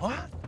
What?